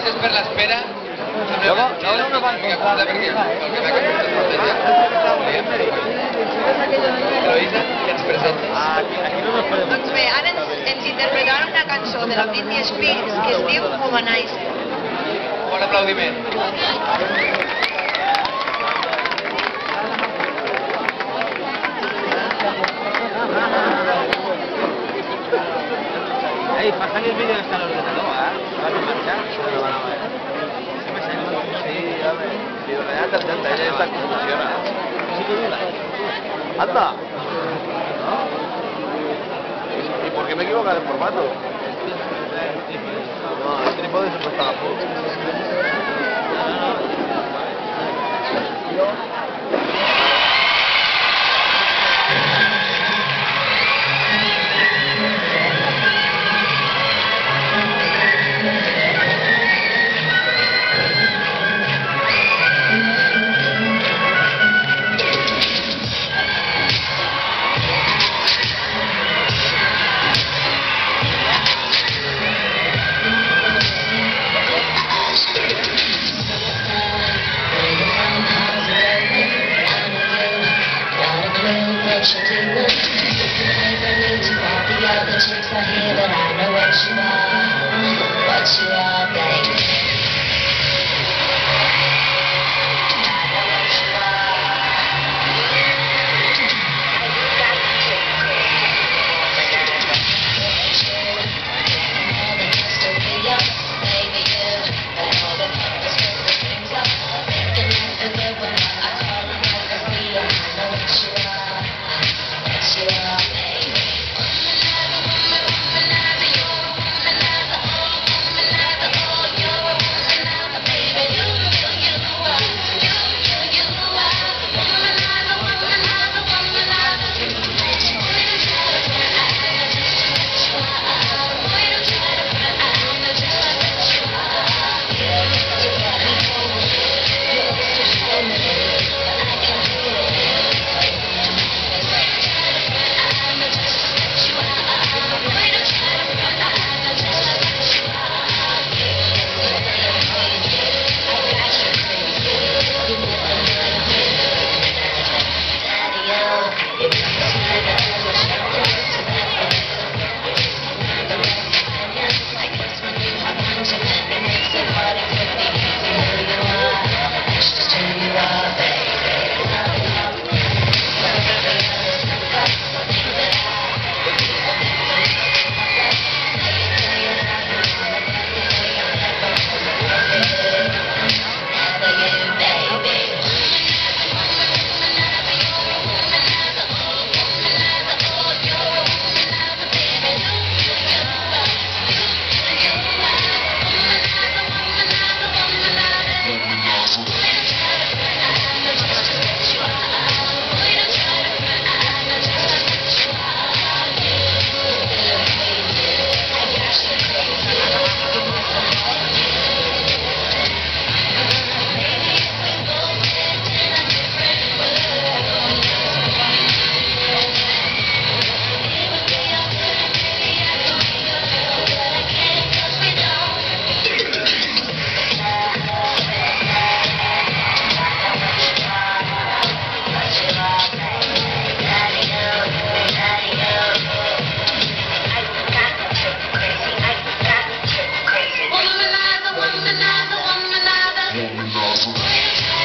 per l'espera. Luego, luego no va a encontrar Perquè, ¿eh? perquè m'ha canviat Eloïsa, que ens. Aquí, no nos podemos... Doncs bé, ara ens, ens interpretaran una cançó de la Britney Spears que es diu Womanizer. Un aplaudiment. Ey, pasan el vídeo hasta el ordenador, ¿eh? ¡Anda! ¿Y por qué me equivocan el formato? No, el trípode se puesta to all the other chicks I know what you are. novo.